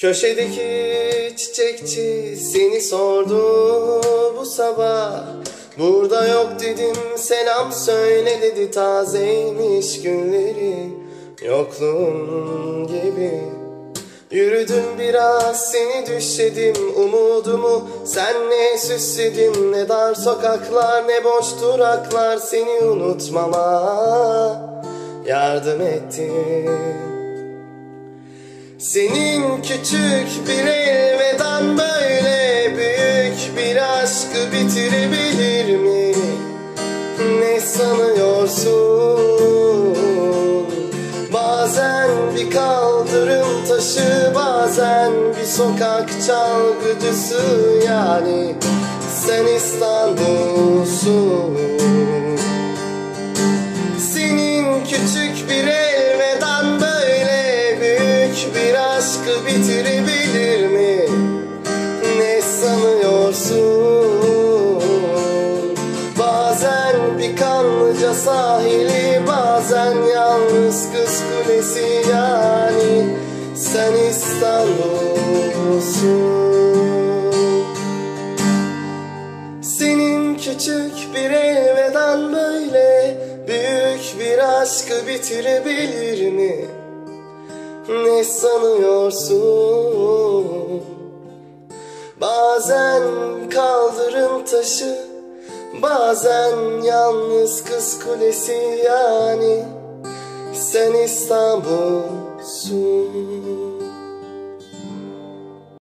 Köşedeki çiçekçi seni sordu bu sabah. Burada yok dedim selam söyle dedi tazeymiş günleri. Yokluğun gibi. Yürüdüm biraz seni düşledim umudumu senle süsledim Ne dar sokaklar ne boş duraklar seni unutmama yardım etti Senin küçük bir elveden böyle büyük bir aşkı bitirebilir mi? Ne sanıyorsun? Bazen bir kaldırım taşı bazen bir sokak çalgıcısı yani sen İstanbul'sun bitirebilir mi? Ne sanıyorsun? Bazen bir kanlıca sahili bazen yalnız kız kulesi yani sen İstanbul'sun senin küçük bir elveden böyle büyük bir aşkı bitirebilir mi? Ne sanıyorsun? Bazen kaldırım taşı, bazen yalnız kız kulesi yani sen İstanbul'sun.